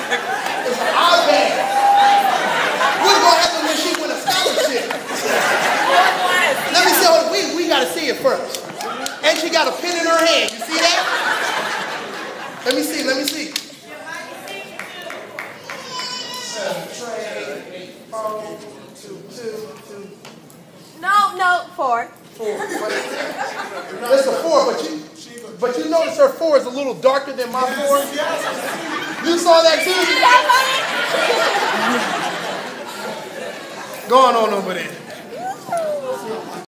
funny. Our bad. What's gonna happen when she win a scholarship? Let me see. Hold. We we gotta see it first. And she got a pen in her hand. You see that? Let me see. Let me see. No, no, four. That's a four, but you but you notice her four is a little darker than my four. You saw that too? Going on over there.